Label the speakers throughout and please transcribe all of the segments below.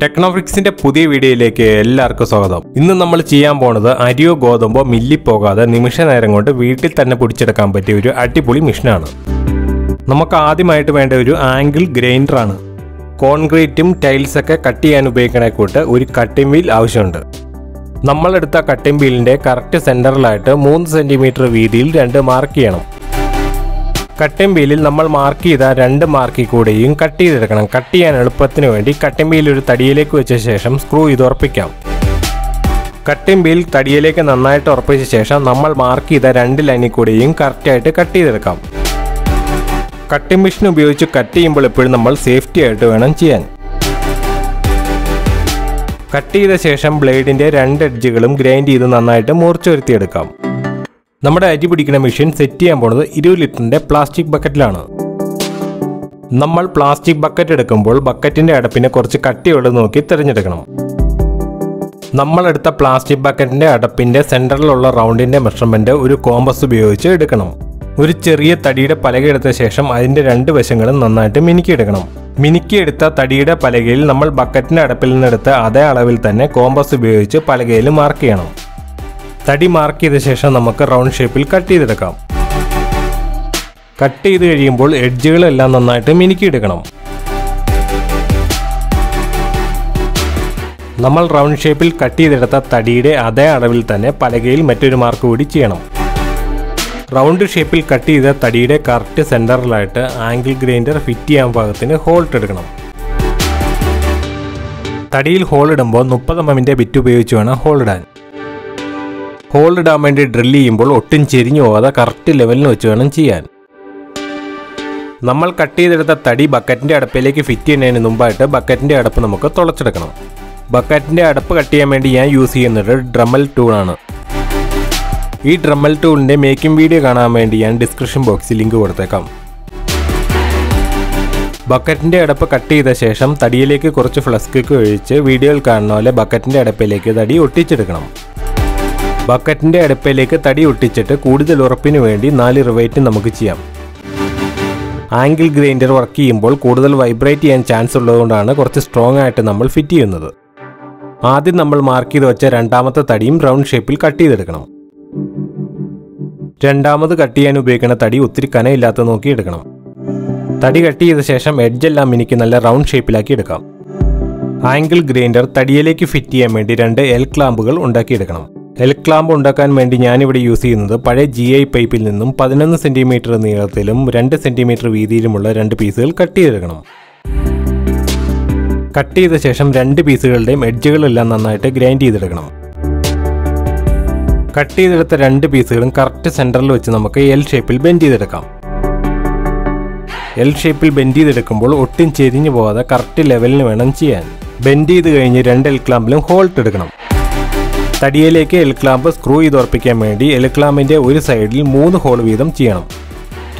Speaker 1: ടെക്നോഫിക്സിന്റെ പുതിയ വീഡിയോയിലേക്ക് എല്ലാവർക്കും സ്വാഗതം. ഇന്ന് നമ്മൾ ചെയ്യാൻ പോണത് അരിയോ ഗോതമ്പോ മില്ലി പോകാതെ നിമിഷ നേരം കൊണ്ട് വീട്ടിൽ തന്നെ പിടിച്ചെടുക്കാൻ പറ്റിയ ഒരു അടിപൊളി മിഷനാണ്. നമുക്ക് ആദ്യമായിട്ട് വേണ്ട ഒരു ആംഗിൾ ഗ്രൈൻഡർ ആണ് കോൺക്രീറ്റും ടൈൽസൊക്കെ കട്ട് ചെയ്യാൻ ഉപയോഗിക്കണേ കൂട്ട് ഒരു കട്ടിംഗ് വീൽ ആവശ്യമുണ്ട്. നമ്മളെടുത്ത കട്ടിംഗ് വീലിന്റെ കറക്റ്റ് സെന്ററിലായിട്ട് മൂന്ന് സെന്റിമീറ്റർ വീതിയിൽ രണ്ട് മാർക്ക് ചെയ്യണം. കട്ടിംഗ് വീലിൽ നമ്മൾ മാർക്ക് ചെയ്ത രണ്ട് മാർക്കിൽ കൂടെയും കട്ട് ചെയ്തെടുക്കണം. കട്ട് ചെയ്യാൻ എളുപ്പത്തിന് വേണ്ടി കട്ടിംഗ് വീൽ ഒരു തടിയിലേക്ക് വെച്ച ശേഷം സ്ക്രൂ ഇത് ഉറപ്പിക്കാം. കട്ടിംഗ് വീൽ തടിയിലേക്ക് നന്നായിട്ട് ഉറപ്പിച്ച ശേഷം നമ്മൾ മാർക്ക് ചെയ്ത രണ്ട് ലൈനിൽ കൂടെയും കറക്റ്റായിട്ട് കട്ട് ചെയ്തെടുക്കാം. കട്ടിംഗ് മെഷീൻ ഉപയോഗിച്ച് കട്ട് ചെയ്യുമ്പോൾ എപ്പോഴും നമ്മൾ സേഫ്റ്റി ആയിട്ട് വേണം ചെയ്യാൻ. കട്ട് ചെയ്ത ശേഷം ബ്ലേഡിന്റെ രണ്ട് എഡ്ജുകളും ഗ്രൈൻഡ് ചെയ്ത് നന്നായിട്ട് മൂർച്ച വരുത്തിയെടുക്കാം നമ്മുടെ അരി പിടിക്കുന്ന മെഷീൻ സെറ്റ് ചെയ്യാൻ പോണത് ഇരുപത് ലിറ്ററിന്റെ പ്ലാസ്റ്റിക് ബക്കറ്റിലാണ് നമ്മൾ പ്ലാസ്റ്റിക് ബക്കറ്റ് എടുക്കുമ്പോൾ ബക്കറ്റിന്റെ അടപ്പിനെ കുറച്ച് കട്ടിയുള്ളത് നോക്കി തിരഞ്ഞെടുക്കണം. നമ്മളെടുത്ത പ്ലാസ്റ്റിക് ബക്കറ്റിന്റെ അടപ്പിന്റെ സെന്ററിലുള്ള റൗണ്ടിന്റെ മെഷർമെന്റ് ഒരു കോമ്പസ് ഉപയോഗിച്ച് എടുക്കണം. ഒരു ചെറിയ തടിയുടെ പലക എടുത്ത ശേഷം അതിന്റെ രണ്ട് വശങ്ങളും നന്നായിട്ട് മിനുക്കിയെടുക്കണം. മിനുക്കിയെടുത്ത തടിയുടെ പലകയിൽ നമ്മൾ ബക്കറ്റിന്റെ അടപ്പിൽ നിന്നെടുത്ത് അതേ അളവിൽ തന്നെ കോമ്പസ് ഉപയോഗിച്ച് പലകയിൽ മാർക്ക് ചെയ്യണം. തടി മാർക്ക് ചെയ്ത ശേഷം നമുക്ക് റൗണ്ട് ഷേപ്പിൽ കട്ട് ചെയ്തെടുക്കാം. കട്ട് ചെയ്ത് കഴിയുമ്പോൾ എഡ്ജുകളെല്ലാം നന്നായിട്ട് മിനുക്കിയെടുക്കണം. നമ്മൾ റൗണ്ട് ഷേപ്പിൽ കട്ട് ചെയ്തെടുത്ത തടിയുടെ അതേ അളവിൽ തന്നെ പലകയിൽ മറ്റൊരു മാർക്ക് കൂടി ചെയ്യണം. റൗണ്ട് ഷേപ്പിൽ കട്ട് ചെയ്ത തടിയുടെ കറക്റ്റ് സെന്ററിലായിട്ട് ആംഗിൾ ഗ്രൈൻഡർ ഫിറ്റ് ചെയ്യാൻ പാകത്തിന് ഹോൾട്ട് എടുക്കണം. തടിയിൽ ഹോൾ ഇടുമ്പോൾ മുപ്പത് എമ്മിന്റെ ബിറ്റ് ഉപയോഗിച്ച് വേണം ഹോൾ ഇടാൻ. ഹോൾ ഇടാൻ വേണ്ടി ഡ്രിൽ ചെയ്യുമ്പോൾ ഒട്ടും ചെരിഞ്ഞു പോകാതെ കറക്റ്റ് ലെവലിന് വെച്ച് വേണം ചെയ്യാൻ. നമ്മൾ കട്ട് ചെയ്തെടുത്ത തടി ബക്കറ്റിന്റെ അടപ്പിലേക്ക് ഫിറ്റ് ചെയ്യുന്നതിന് മുമ്പായിട്ട് ബക്കറ്റിന്റെ അടപ്പ് നമുക്ക് തുളച്ചെടുക്കണം. ബക്കറ്റിന്റെ അടപ്പ് കട്ട് ചെയ്യാൻ വേണ്ടി ഞാൻ യൂസ് ചെയ്യുന്നത് ഡ്രമ്മൽ ടൂളാണ് ഈ ഡ്രമ്മൽ ടൂളിന്റെ മേക്കിംഗ് വീഡിയോ കാണാൻ വേണ്ടി ഞാൻ ഡിസ്ക്രിപ്ഷൻ ബോക്സിൽ ലിങ്ക് കൊടുത്തേക്കാം. ബക്കറ്റിന്റെ അടപ്പ് കട്ട് ചെയ്ത ശേഷം തടിയിലേക്ക് കുറച്ച് ഫ്ലസ്ക് ഒഴിച്ച് വീഡിയോയിൽ കാണുന്ന പോലെ ബക്കറ്റിന്റെ അടപ്പിലേക്ക് തടി ഒട്ടിച്ചെടുക്കണം. ബക്കറ്റിന്റെ അടുപ്പയിലേക്ക് തടി ഒട്ടിച്ചിട്ട് കൂടുതൽ ഉറപ്പിനു വേണ്ടി നാല് റിവൈറ്റ് നമുക്ക് ചെയ്യാം. ആംഗിൾ ഗ്രൈൻഡർ വർക്ക് ചെയ്യുമ്പോൾ കൂടുതൽ വൈബ്രേറ്റ് ചെയ്യാൻ ചാൻസ് ഉള്ളതുകൊണ്ടാണ് കുറച്ച് സ്ട്രോങ് ആയിട്ട് നമ്മൾ ഫിറ്റ് ചെയ്യുന്നത്. ആദ്യം നമ്മൾ മാർക്ക് ചെയ്ത് വെച്ച രണ്ടാമത്തെ തടിയും റൗണ്ട് ഷേപ്പിൽ കട്ട് ചെയ്തെടുക്കണം. രണ്ടാമത് കട്ട് ചെയ്യാൻ ഉപയോഗിക്കുന്ന തടി ഒത്തിരി കനയില്ലാത്ത നോക്കി എടുക്കണം. തടി കട്ട് ചെയ്ത ശേഷം എഡ്ജെല്ലാം എനിക്ക് നല്ല റൗണ്ട് ഷേപ്പിലാക്കി എടുക്കാം. ആംഗിൾ ഗ്രൈൻഡർ തടിയിലേക്ക് ഫിറ്റ് ചെയ്യാൻ വേണ്ടി രണ്ട് എൽ ക്ലാമ്പുകൾ ഉണ്ടാക്കിയെടുക്കണം എൽ ക്ലാമ്പ് ഉണ്ടാക്കാൻ വേണ്ടി ഞാനിവിടെ യൂസ് ചെയ്യുന്നത് പഴയ ജി ഐ പൈപ്പിൽ നിന്നും പതിനൊന്ന് സെന്റിമീറ്റർ നീളത്തിലും രണ്ട് സെന്റിമീറ്റർ വീതിയിലുമുള്ള രണ്ട് പീസുകൾ കട്ട് ചെയ്തെടുക്കണം. കട്ട് ചെയ്ത ശേഷം രണ്ട് പീസുകളുടെയും എഡ്ജുകളെല്ലാം നന്നായിട്ട് ഗ്രൈൻഡ് ചെയ്തെടുക്കണം. കട്ട് ചെയ്തെടുത്ത രണ്ട് പീസുകളും കറക്റ്റ് സെന്ററിൽ വെച്ച് നമുക്ക് എൽ ഷേപ്പിൽ ബെൻഡ് ചെയ്തെടുക്കാം. എൽ ഷേപ്പിൽ ബെൻഡ് ചെയ്തെടുക്കുമ്പോൾ ഒട്ടും ചെരിഞ്ഞു പോകാതെ കറക്റ്റ് ലെവലിന് വേണം ചെയ്യാൻ. ബെൻഡ് ചെയ്ത് കഴിഞ്ഞ് രണ്ട് എൽ ക്ലാമ്പിലും ഹോൾട്ട് എടുക്കണം. തടിയിലേക്ക് എൽ ക്ലാമ്പ് സ്ക്രൂ ചെയ്ത് ഉറപ്പിക്കാൻ വേണ്ടി എൽ ക്ലാമ്പിന്റെ ഒരു സൈഡിൽ മൂന്ന് ഹോൾ വീതം ചെയ്യണം.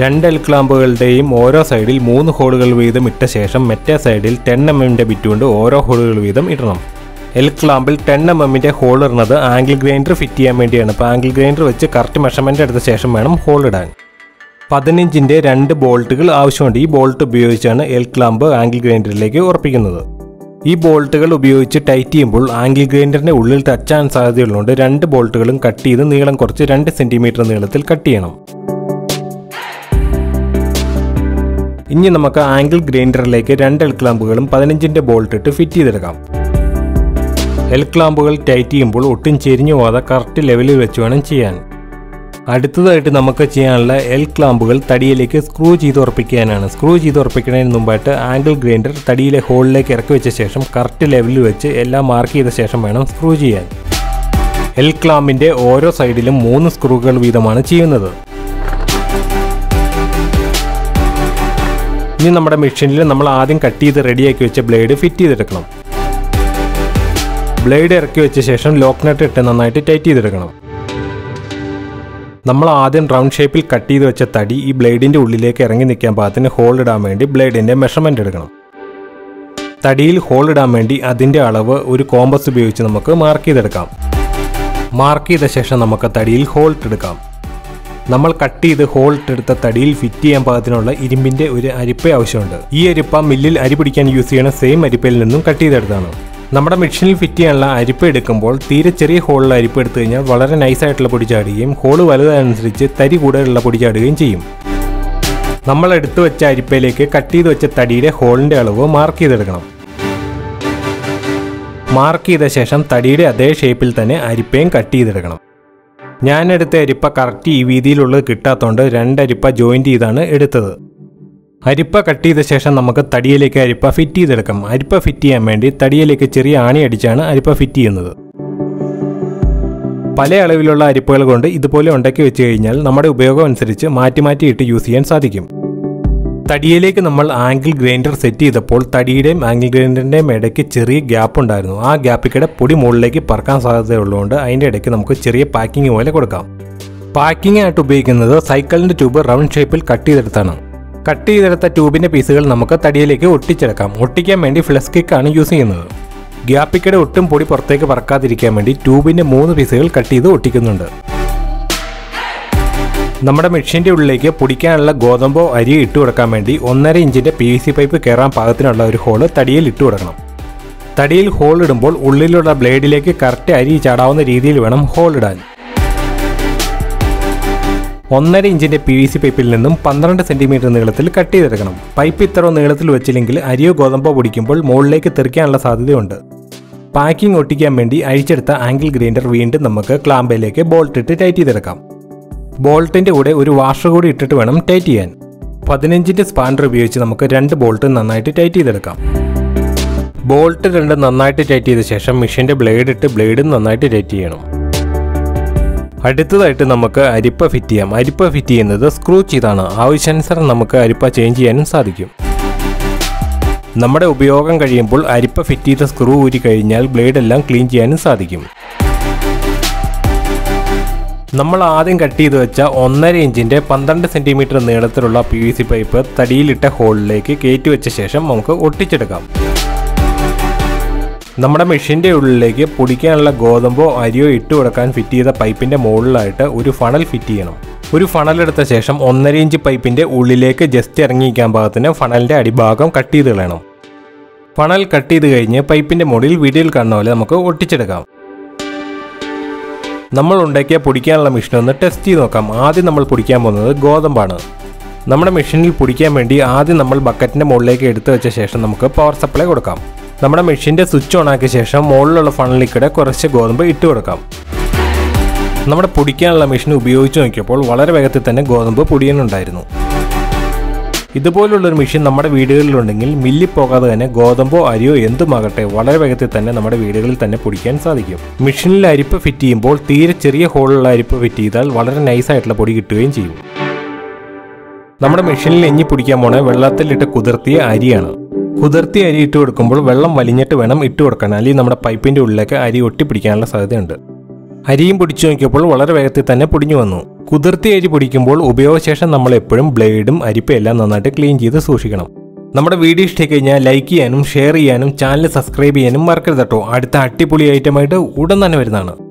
Speaker 1: രണ്ട് എൽ ക്ലാമ്പുകളുടെയും ഓരോ സൈഡിൽ മൂന്ന് ഹോളുകൾ വീതം ഇട്ട ശേഷം മറ്റേ സൈഡിൽ ടെൻ എം എമ്മിന്റെ ബിറ്റുകൊണ്ട് ഓരോ ഹോളുകൾ വീതം ഇടണം. എൽ ക്ലാമ്പിൽ ടെൻ എം എമ്മിന്റെ ഹോൾ ഇടുന്നത് ആംഗിൾ ഗ്രൈൻഡർ ഫിറ്റ് ചെയ്യാൻ വേണ്ടിയാണ്. അപ്പോൾ ആംഗിൾ ഗ്രൈൻഡർ വെച്ച് കറക്റ്റ് മെഷർമെന്റ് എടുത്ത ശേഷം വേണം ഹോൾ ഇടാൻ. പതിനഞ്ചിന്റെ രണ്ട് ബോൾട്ടുകൾ ആവശ്യമുണ്ട്. ഈ ബോൾട്ട് ഉപയോഗിച്ചാണ് എൽ ക്ലാമ്പ് ആംഗിൾ ഗ്രൈൻഡറിലേക്ക് ഉറപ്പിക്കുന്നത്. ഈ ബോൾട്ടുകൾ ഉപയോഗിച്ച് ടൈറ്റ് ചെയ്യുമ്പോൾ ആംഗിൾ ഗ്രൈൻഡറിന്റെ ഉള്ളിൽ ടച്ചാൻ സാധ്യതയുള്ളതുകൊണ്ട് രണ്ട് ബോൾട്ടുകളും കട്ട് ചെയ്ത് നീളം കുറച്ച് രണ്ട് സെന്റിമീറ്റർ നീളത്തിൽ കട്ട് ചെയ്യണം. ഇനി നമുക്ക് ആംഗിൾ ഗ്രൈൻഡറിലേക്ക് രണ്ട് എൽ ക്ലാമ്പുകളും പതിനഞ്ചിന്റെ ബോൾട്ട് ഇട്ട് ഫിറ്റ് ചെയ്തെടുക്കാം. എൽ ക്ലാമ്പുകൾ ടൈറ്റ് ചെയ്യുമ്പോൾ ഒട്ടും ചെരിഞ്ഞു പോകാതെ കറക്റ്റ് ലെവലിൽ വെച്ച് വേണം ചെയ്യാൻ. അടുത്തതായിട്ട് നമുക്ക് ചെയ്യാനുള്ള എൽ ക്ലാമ്പുകൾ തടിയിലേക്ക് സ്ക്രൂ ചെയ്ത് ഉറപ്പിക്കാനാണ്. സ്ക്രൂ ചെയ്ത് ഉറപ്പിക്കുന്നതിന് മുമ്പായിട്ട് ആംഗിൾ ഗ്രൈൻഡർ തടിയിലെ ഹോളിലേക്ക് ഇറക്കി വെച്ച ശേഷം കറക്റ്റ് ലെവലിൽ വെച്ച് എല്ലാം മാർക്ക് ചെയ്ത ശേഷം വേണം സ്ക്രൂ ചെയ്യാൻ. എൽ ക്ലാമ്പിന്റെ ഓരോ സൈഡിലും മൂന്ന് സ്ക്രൂകൾ വീതമാണ് ചെയ്യുന്നത്. ഇനി നമ്മുടെ മെഷീനിൽ നമ്മൾ ആദ്യം കട്ട് ചെയ്ത് റെഡിയാക്കി വെച്ച ബ്ലേഡ് ഫിറ്റ് ചെയ്തെടുക്കണം. ബ്ലേഡ് ഇറക്കി വെച്ച ശേഷം ലോക്ക് നട്ട് ഇട്ട് നന്നായിട്ട് ടൈറ്റ് ചെയ്തെടുക്കണം. നമ്മൾ ആദ്യം റൗണ്ട് ഷേപ്പിൽ കട്ട് ചെയ്ത് വെച്ച തടി ഈ ബ്ലേഡിന്റെ ഉള്ളിലേക്ക് ഇറങ്ങി നിൽക്കാൻ പാകത്തിന് ഹോൾ ഇടാൻ വേണ്ടി ബ്ലേഡിന്റെ മെഷർമെന്റ് എടുക്കണം. തടിയിൽ ഹോൾ ഇടാൻ വേണ്ടി അതിന്റെ അളവ് ഒരു കോമ്പസ് ഉപയോഗിച്ച് നമുക്ക് മാർക്ക് ചെയ്തെടുക്കാം. മാർക്ക് ചെയ്ത ശേഷം നമുക്ക് തടിയിൽ ഹോൾട്ട് എടുക്കാം. നമ്മൾ കട്ട് ചെയ്ത് ഹോൾട്ട് എടുത്ത തടിയിൽ ഫിറ്റ് ചെയ്യാൻ പാകത്തിനുള്ള ഇരുമ്പിന്റെ ഒരു അരിപ്പ ആവശ്യമുണ്ട്. ഈ അരിപ്പ മില്ലിൽ അരി പിടിക്കാൻ യൂസ് ചെയ്യുന്ന സെയിം അരിപ്പയിൽ നിന്നും കട്ട് ചെയ്തെടുത്താണ് നമ്മുടെ മെഷീനിൽ ഫിറ്റ് ചെയ്യാനുള്ള അരിപ്പ് എടുക്കുമ്പോൾ തീരെ ചെറിയ ഹോളിൽ അരിപ്പ് എടുത്തു കഴിഞ്ഞാൽ വളരെ നൈസായിട്ടുള്ള പൊടി ചാടുകയും ഹോൾ വലുതനുസരിച്ച് തരി കൂടുതലുള്ള പൊടി ചാടുകയും ചെയ്യും. നമ്മൾ എടുത്തു വെച്ച അരിപ്പയിലേക്ക് കട്ട് ചെയ്ത് വെച്ച തടിയുടെ ഹോളിന്റെ അളവ് മാർക്ക് ചെയ്തെടുക്കണം. മാർക്ക് ചെയ്ത ശേഷം തടിയുടെ അതേ ഷേപ്പിൽ തന്നെ അരിപ്പയും കട്ട് ചെയ്തെടുക്കണം. ഞാൻ എടുത്ത അരിപ്പ കറക്റ്റ് ഈ വീതിയിലുള്ളത് കിട്ടാത്തതുകൊണ്ട് രണ്ടരിപ്പ ജോയിന്റ് ചെയ്താണ് എടുത്തത്. അരിപ്പ കട്ട് ചെയ്ത ശേഷം നമുക്ക് തടിയിലേക്ക് അരിപ്പ ഫിറ്റ് ചെയ്തെടുക്കാം. അരിപ്പ ഫിറ്റ് ചെയ്യാൻ വേണ്ടി തടിയിലേക്ക് ചെറിയ ആണി അടിച്ചാണ് അരിപ്പ ഫിറ്റ് ചെയ്യുന്നത്. പല അളവിലുള്ള അരിപ്പകൾ കൊണ്ട് ഇതുപോലെ ഉണ്ടാക്കി വെച്ച് കഴിഞ്ഞാൽ നമ്മുടെ ഉപയോഗം അനുസരിച്ച് മാറ്റി മാറ്റി ഇട്ട് യൂസ് ചെയ്യാൻ സാധിക്കും. തടിയിലേക്ക് നമ്മൾ ആംഗിൾ ഗ്രൈൻഡർ സെറ്റ് ചെയ്തപ്പോൾ തടിയുടെയും ആംഗിൾ ഗ്രൈൻഡറിന്റെയും ഇടയ്ക്ക് ചെറിയ ഗ്യാപ്പ് ഉണ്ടായിരുന്നു. ആ ഗ്യാപ്പിക്കിടെ പൊടി മുകളിലേക്ക് പറക്കാൻ സാധ്യതയുള്ളതുകൊണ്ട് അതിന്റെ ഇടയ്ക്ക് നമുക്ക് ചെറിയ പാക്കിംഗ് പോലെ കൊടുക്കാം. പാക്കിംഗ് ആയിട്ട് ഉപയോഗിക്കുന്നത് സൈക്കിളിന്റെ ട്യൂബ് റൗണ്ട് ഷേപ്പിൽ കട്ട് ചെയ്തെടുത്താണ്. കട്ട് ചെയ്തെടുത്ത ട്യൂബിന്റെ പീസുകൾ നമുക്ക് തടിയിലേക്ക് ഒട്ടിച്ചെടുക്കാം. ഒട്ടിക്കാൻ വേണ്ടി ഫ്ലസ് കിക്കാണ് യൂസ് ചെയ്യുന്നത്. ഗ്യാപ്പിക്കിടെ ഒട്ടും പൊടി പുറത്തേക്ക് പറക്കാതിരിക്കാൻ വേണ്ടി ട്യൂബിന്റെ മൂന്ന് പീസുകൾ കട്ട് ചെയ്ത് ഒട്ടിക്കുന്നുണ്ട്. നമ്മുടെ മെഷീന്റെ ഉള്ളിലേക്ക് പൊടിക്കാനുള്ള ഗോതമ്പോ അരിയോ ഇട്ട് കൊടുക്കാൻ വേണ്ടി ഒന്നര ഇഞ്ചിന്റെ പി വി സി പൈപ്പ് കയറാൻ പാകത്തിനുള്ള ഒരു ഹോൾ തടിയിൽ ഇട്ട് കൊടുക്കണം. തടിയിൽ ഹോൾ ഇടുമ്പോൾ ഉള്ളിലുള്ള ബ്ലേഡിലേക്ക് കറക്റ്റ് അരി ചാടാവുന്ന രീതിയിൽ വേണം ഹോൾ ഇടാൻ. ഒന്നര ഇഞ്ചിന്റെ പി വി സി പൈപ്പിൽ നിന്നും പന്ത്രണ്ട് സെന്റിമീറ്റർ നീളത്തിൽ കട്ട് ചെയ്തെടുക്കണം. പൈപ്പ് ഇത്ര നീളത്തിൽ വെച്ചില്ലെങ്കിൽ അരിയോ ഗോതമ്പോ പൊടിക്കുമ്പോൾ മുകളിലേക്ക് തെറിക്കാനുള്ള സാധ്യതയുണ്ട്. പാക്കിംഗ് ഒട്ടിക്കാൻ വേണ്ടി അഴിച്ചെടുത്ത ആംഗിൾ ഗ്രൈൻഡർ വീണ്ടും നമുക്ക് ക്ലാമ്പയിലേക്ക് ബോൾട്ട് ഇട്ട് ടൈറ്റ് ചെയ്തെടുക്കാം. ബോൾട്ടിന്റെ കൂടെ ഒരു വാഷർ കൂടി ഇട്ടിട്ട് വേണം ടൈറ്റ് ചെയ്യാൻ. പതിനഞ്ചിന്റെ സ്പാൻഡർ ഉപയോഗിച്ച് നമുക്ക് രണ്ട് ബോൾട്ട് നന്നായിട്ട് ടൈറ്റ് ചെയ്തെടുക്കാം. ബോൾട്ട് രണ്ട് നന്നായിട്ട് ടൈറ്റ് ചെയ്ത ശേഷം മെഷീന്റെ ബ്ലേഡ് ഇട്ട് ബ്ലേഡും നന്നായിട്ട് ടൈറ്റ് ചെയ്യണം. അടുത്തതായിട്ട് നമുക്ക് അരിപ്പ ഫിറ്റ് ചെയ്യാം. അരിപ്പ ഫിറ്റ് ചെയ്യുന്നത് സ്ക്രൂ ചെയ്താണ്. ആവശ്യാനുസരണം നമുക്ക് അരിപ്പ ചേഞ്ച് ചെയ്യാനും സാധിക്കും. നമ്മുടെ ഉപയോഗം കഴിയുമ്പോൾ അരിപ്പ ഫിറ്റ് ചെയ്ത സ്ക്രൂ ഊരി കഴിഞ്ഞാൽ ബ്ലേഡ് എല്ലാം ക്ലീൻ ചെയ്യാനും സാധിക്കും. നമ്മൾ ആദ്യം കട്ട് ചെയ്ത് വെച്ച ഒന്നര ഇഞ്ചിന്റെ പന്ത്രണ്ട് സെന്റിമീറ്റർ നീളത്തിലുള്ള പി വി സി പൈപ്പ് തടിയിലിട്ട ഹോളിലേക്ക് കയറ്റി വെച്ച ശേഷം നമുക്ക് ഒട്ടിച്ചെടുക്കാം. നമ്മുടെ മെഷീന്റെ ഉള്ളിലേക്ക് പൊടിക്കാനുള്ള ഗോതമ്പോ അരിയോ ഇട്ട് കൊടുക്കാൻ ഫിറ്റ് ചെയ്ത പൈപ്പിന്റെ മുകളിലായിട്ട് ഒരു ഫണൽ ഫിറ്റ് ചെയ്യണം. ഒരു ഫണൽ എടുത്ത ശേഷം ഒന്നര ഇഞ്ച് പൈപ്പിന്റെ ഉള്ളിലേക്ക് ജസ്റ്റ് ഇറങ്ങിയിരിക്കാൻ പാകത്തിന് ഫണലിന്റെ അടിഭാഗം കട്ട് ചെയ്ത് കളയണം. ഫണൽ കട്ട് ചെയ്ത് കഴിഞ്ഞ് പൈപ്പിന്റെ മുകളിൽ വീഡിയോയിൽ കാണുന്ന പോലെ നമുക്ക് ഒട്ടിച്ചെടുക്കാം. നമ്മൾ ഉണ്ടാക്കിയ പൊടിക്കാനുള്ള മെഷീൻ ഒന്ന് ടെസ്റ്റ് ചെയ്ത് നോക്കാം. ആദ്യം നമ്മൾ പൊടിക്കാൻ പോകുന്നത് ഗോതമ്പാണ്. നമ്മുടെ മെഷീനിൽ പൊടിക്കാൻ വേണ്ടി ആദ്യം നമ്മൾ ബക്കറ്റിന്റെ മുകളിലേക്ക് എടുത്തു വെച്ച ശേഷം നമുക്ക് പവർ സപ്ലൈ കൊടുക്കാം. നമ്മുടെ മെഷീന്റെ സ്വിച്ച് ഓൺ ആക്കിയ ശേഷം മുകളിലുള്ള ഫണലിക്കൂടെ കുറച്ച് ഗോതമ്പ് ഇട്ട് കൊടുക്കാം. നമ്മുടെ പൊടിക്കാനുള്ള മെഷീൻ ഉപയോഗിച്ച് നോക്കിയപ്പോൾ വളരെ വേഗത്തിൽ തന്നെ ഗോതമ്പ് പൊടിയാനുണ്ടായിരുന്നു. ഇതുപോലുള്ളൊരു മെഷീൻ നമ്മുടെ വീടുകളിലുണ്ടെങ്കിൽ മില്ലി പോകാതെ തന്നെ ഗോതമ്പോ അരിയോ എന്തുമാകട്ടെ വളരെ വേഗത്തിൽ തന്നെ നമ്മുടെ വീടുകളിൽ തന്നെ പൊടിക്കാൻ സാധിക്കും. മെഷീനിൽ അരിപ്പ് ഫിറ്റ് ചെയ്യുമ്പോൾ തീരെ ചെറിയ ഹോളുള്ള അരിപ്പ് ഫിറ്റ് ചെയ്താൽ വളരെ നൈസായിട്ടുള്ള പൊടി കിട്ടുകയും ചെയ്യും. നമ്മുടെ മെഷീനിൽ എഞ്ഞി പൊടിക്കാൻ പോണ വെള്ളത്തിലിട്ട് കുതിർത്തിയ അരിയാണ്. കുതിർത്തിയ അരി ഇട്ട് കൊടുക്കുമ്പോൾ വെള്ളം വലിഞ്ഞിട്ട് വേണം ഇട്ട് കൊടുക്കാൻ. അല്ലെങ്കിൽ നമ്മുടെ പൈപ്പിന്റെ ഉള്ളിലേക്ക് അരി ഒട്ടിപ്പിടിക്കാനുള്ള സാധ്യതയുണ്ട്. അരിയും പൊടിച്ചു നോക്കിയപ്പോൾ വളരെ വേഗത്തിൽ തന്നെ പൊടിഞ്ഞു വന്നു. കുതിർത്തി അരി പൊടിക്കുമ്പോൾ ഉപയോഗശേഷം നമ്മൾ എപ്പോഴും ബ്ലേഡും അരിപ്പയെല്ലാം നന്നായിട്ട് ക്ലീൻ ചെയ്ത് സൂക്ഷിക്കണം. നമ്മുടെ വീഡിയോ ഇഷ്ടമായി കഴിഞ്ഞാൽ ലൈക്ക് ചെയ്യാനും ഷെയർ ചെയ്യാനും ചാനൽ സബ്സ്ക്രൈബ് ചെയ്യാനും മറക്കരുത് കേട്ടോ. അടുത്ത അടിപൊളി ഐറ്റമായിട്ട് ഉടൻ തന്നെ വരുന്നതാണ്.